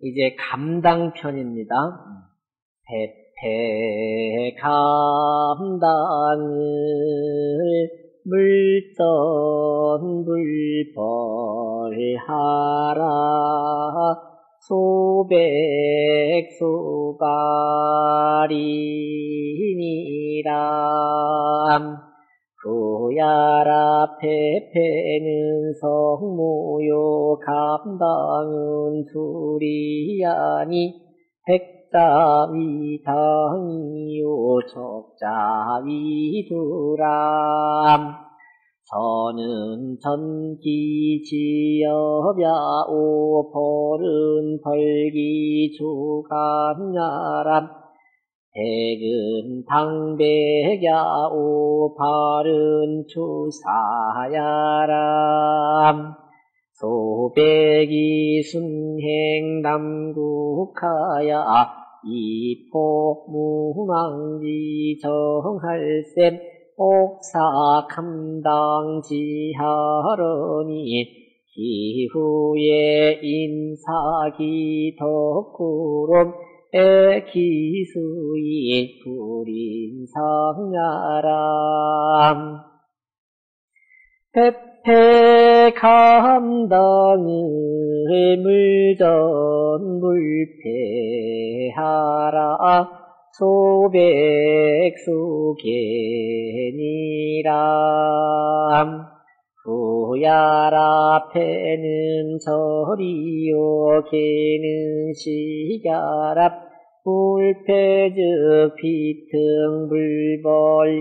이제 감당편입니다. 대패 감당을 물전 불벌하라 소백소가리니라 구야라 페페는 성무요 감당은 둘이아니 백자위 당이요 적자위 두람. 저는 전기지여야오 벌은 벌기 주간야람 백은 당백야오 발은 주사야람. 소백이 순행 남국하야 이포무망지 정할셈 옥사 감당지하러니 기후에 인사기 덕구름 에 기수이 불인 상야람 페페 감당을 물전 물패하라. 소백수계니람 후야라 패는 절이요 개는 시가랍. 불패즉 비등 불벌리니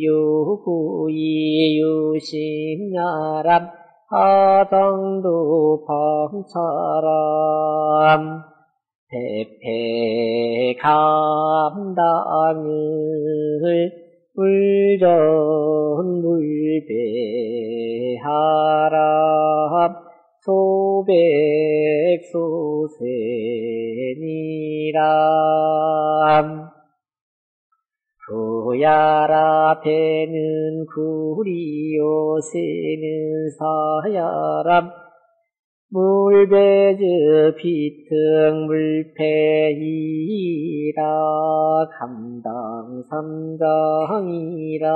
애지유구이 유신야람 하정도 방차람. 대패 감당을 물전 물배하람 소백소세니람 구야라 배는 구리요 새는 사야람 물배즈 비등 물패이라 감당 삼장이라.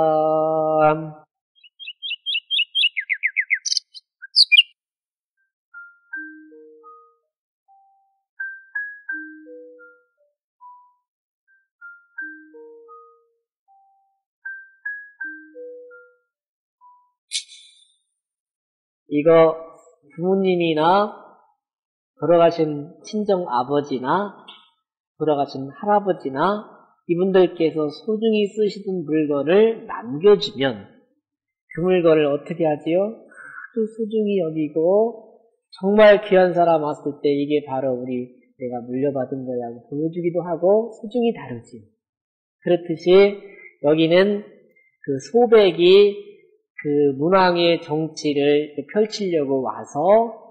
이거 부모님이나 돌아가신 친정 아버지나 돌아가신 할아버지나 이분들께서 소중히 쓰시던 물건을 남겨주면 그 물건을 어떻게 하지요? 아주 소중히 여기고 정말 귀한 사람 왔을 때 이게 바로 우리 내가 물려받은 거라고 보여주기도 하고 소중히 다루지. 그렇듯이 여기는 그 소백이 그 문왕의 정치를 펼치려고 와서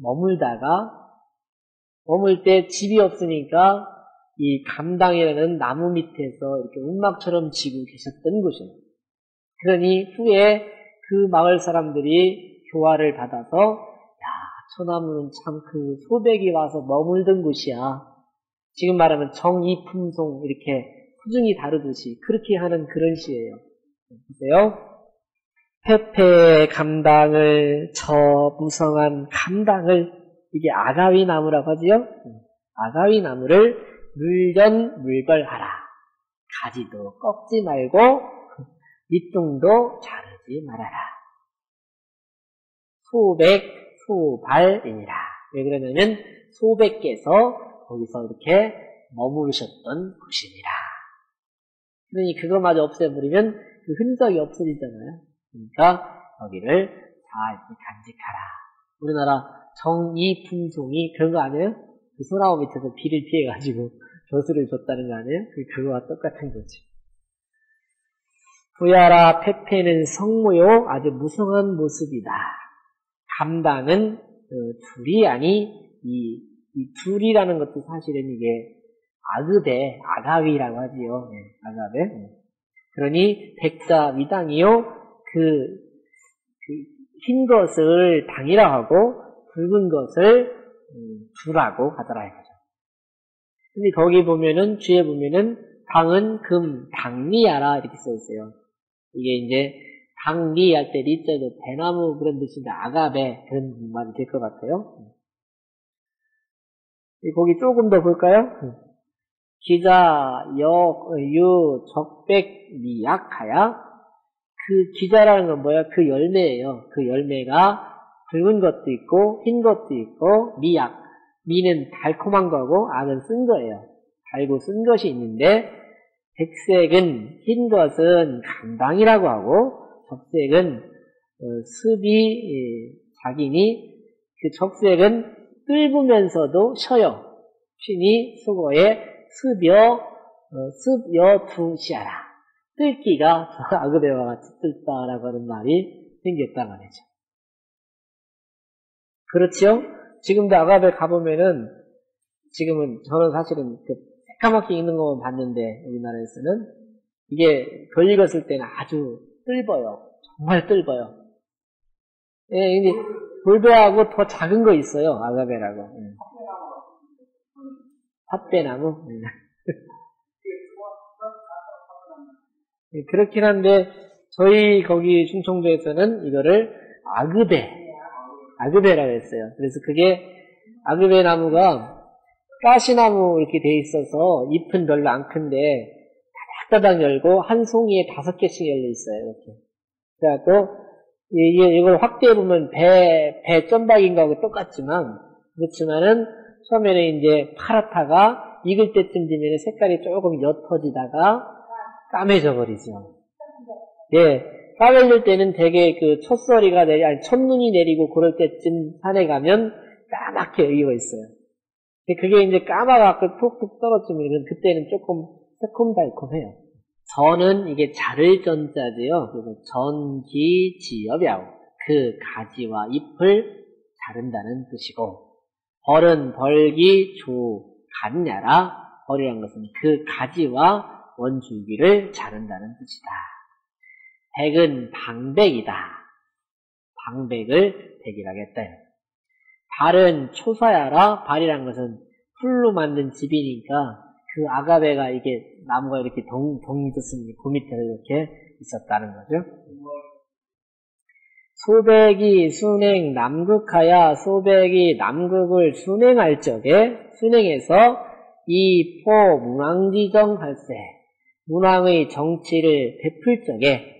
머물다가 머물 때 집이 없으니까 이 감당이라는 나무 밑에서 이렇게 움막처럼 지고 계셨던 곳이에요. 그러니 후에 그 마을 사람들이 교화를 받아서 야 초나무는 참 그 소백이 와서 머물던 곳이야. 지금 말하면 정이품송 이렇게 소중히 다루듯이 그렇게 하는 그런 시예요. 보세요. 페페 감당을 저 무성한 감당을 이게 아가위 나무라고 하지요. 아가위 나무를 물전 물벌하라. 가지도 꺾지 말고 밑둥도 자르지 말아라. 소백 소발이니라. 왜 그러냐면 소백께서 거기서 이렇게 머무르셨던 곳이니라. 그러니 그거마저 없애버리면 그 흔적이 없어지잖아요. 그러니까 여기를 잘 간직하라. 우리나라 정이품송이 그런 거 아니에요? 그 소나무 밑에서 비를 피해가지고 벼슬을 줬다는 거 아니에요? 그거와 똑같은 거지. 부야라 페페는 성모요 아주 무성한 모습이다. 감당은 어, 둘이 아니 이, 이 둘이라는 것도 사실은 이게 아그대 아가위라고 하지요. 네, 아가베. 네. 그러니 백자 위당이요 그, 그흰 것을 당이라 하고 굵은 것을 음, 두라고 하더라 이거죠. 근데 거기 보면은 뒤에 보면은 당은 금 당리하라 이렇게 써 있어요. 이게 이제 당리 할 때 리자도 대나무 그런 뜻인데 아가베 그런 말이 될 것 같아요. 거기 조금 더 볼까요? 기자, 역, 유, 적백, 미약하야. 그 기자라는 건 뭐야? 그 열매예요. 그 열매가 붉은 것도 있고 흰 것도 있고 미약. 미는 달콤한 거고 악은 쓴 거예요. 달고 쓴 것이 있는데 백색은 흰 것은 감당이라고 하고 적색은 어, 습이 자기니 그 적색은 뜰부면서도 쉬어요. 신이 수고에 습여 어, 습여 투시하라. 뜰기가 아그베와 같이 뜰다라고 하는 말이 생겼다 말이죠. 그렇지요? 지금도 아가베 가보면은 지금은 저는 사실은 그 새까맣게 있는 것만 봤는데 우리나라에서는 이게 덜 익었을 때는 아주 뜰버요. 정말 뜰버요. 예, 근데 돌배하고 더 작은 거 있어요. 아가베라고. 예. 팥배나무. 예. 예, 그렇긴 한데 저희 거기 충청도에서는 이거를 아그베 아그베라고 했어요. 그래서 그게 아그베 나무가 가시나무 이렇게 돼 있어서 잎은 별로 안 큰데 다닥다닥 열고 한 송이에 다섯 개씩 열려 있어요. 이렇게. 그래갖고 이게 이걸 확대해 보면 배, 배 점박인가 하고 똑같지만 그렇지만은 처음에는 이제 파랗다가 익을 때쯤 되면 색깔이 조금 옅어지다가 까매져 버리죠. 예, 까매질 때는 되게 그 첫소리가 내리, 아니 첫눈이 내리고 그럴 때쯤 산에 가면 까맣게 익어 있어요. 그게 이제 까마갖고 툭툭 떨어지면 그때는 조금 새콤달콤해요. 전은 이게 자를 전자지요. 그래서 전기 지엽이라고 그 가지와 잎을 자른다는 뜻이고 벌은 벌기 주 간냐라 벌이란 것은 그 가지와 원줄기를 자른다는 뜻이다. 백은 방백이다. 방백을 백이라겠다. 발은 초사야라 발이란 것은 풀로 만든 집이니까 그 아가베가 이게 나무가 이렇게 동, 동이 떴으니 그 밑에 이렇게 있었다는 거죠. 소백이 순행 남극하야 소백이 남극을 순행할 적에 순행해서 이포 문왕지정 할세 문왕의 정치를 베풀 적에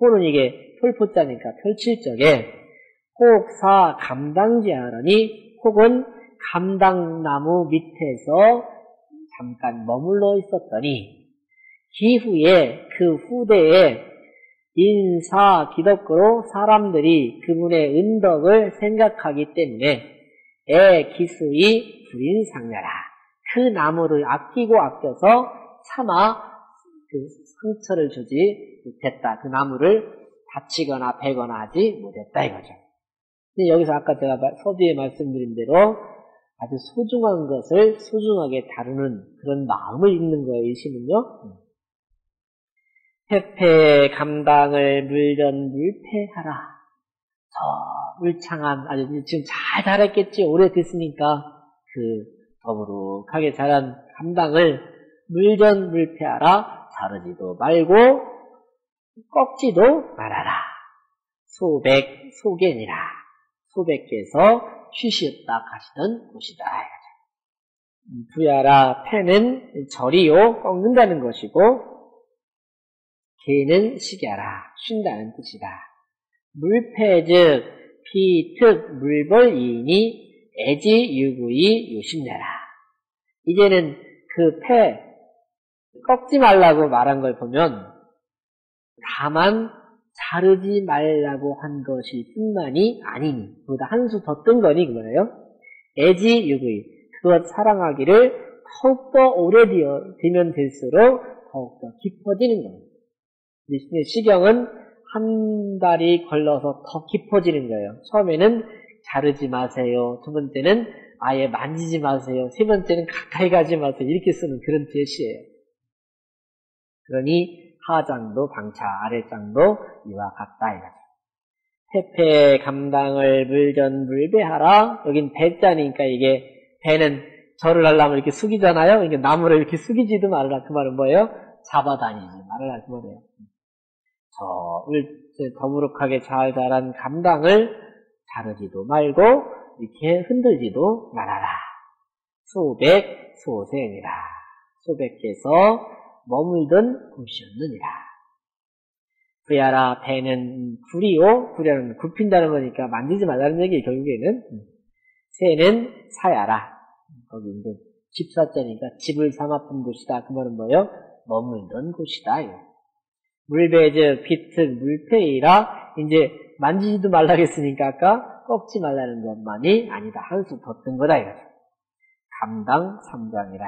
포는 이게 펼포자니까 펼칠 적에 혹사 감당지하라니 혹은 감당나무 밑에서 잠깐 머물러 있었더니 기후에 그 후대에 인사 기덕으로 사람들이 그분의 은덕을 생각하기 때문에 애 기수의 불인상녀라. 그 나무를 아끼고 아껴서 차마 그 상처를 주지 못했다. 그 나무를 다치거나 베거나 하지 못했다 이거죠. 근데 여기서 아까 제가 서두에 말씀드린 대로 아주 소중한 것을 소중하게 다루는 그런 마음을 읽는 거예요, 이 시는요. 태폐 감당을 물전 물패하라. 저 물창한 아주 지금 잘 자랐겠지 오래됐으니까 그 더부룩하게 자란 감당을 물전 물패하라. 자르지도 말고 꺾지도 말아라. 소백 소견이라. 소백께서 쉬시었다 가시던 곳이다. 부야라 패는 절이요 꺾는다는 것이고 개는 시기하라 쉰다는 뜻이다. 물패 즉 피특 물벌이인이 애지 유구이 요심내라. 이제는 그 패 꺾지 말라고 말한 걸 보면 다만 자르지 말라고 한 것일 뿐만이 아니니 그보다 한 수 더 뜬 거니 그거예요. 애지 유구이 그것 사랑하기를 더욱더 오래되면 될수록 더욱더 깊어지는 겁니다. 시경은 한 달이 걸러서 더 깊어지는 거예요. 처음에는 자르지 마세요. 두 번째는 아예 만지지 마세요. 세 번째는 가까이 가지 마세요. 이렇게 쓰는 그런 제시예요. 그러니 하장도 방차, 아래장도 이와 같다 이거죠. 태폐 감당을 물전 물배하라. 여긴 배자니까 이게 배는 절을 하려면 이렇게 숙이잖아요. 이게 나무를 이렇게 숙이지도 말라. 그 말은 뭐예요? 잡아다니지 말라. 그 말이에요. 저 더부룩하게 잘 자란 감당을 자르지도 말고 이렇게 흔들지도 말아라. 수백 소생이라. 수백께서 머물던 곳이었느니라. 부야라 배는 구리요 구려는 굽힌다는 거니까 만지지 말라는 얘기 결국에는. 새는 사야라. 거기 이제 집사자니까 집을 삼았던 곳이다. 그 말은 뭐예요? 머물던 곳이다 물배즈 비트 물페이라 이제 만지지도 말라겠으니까 아까 꺾지 말라는 것만이 아니다. 한 수 더 뜬 거다 이거죠. 감당 삼장이라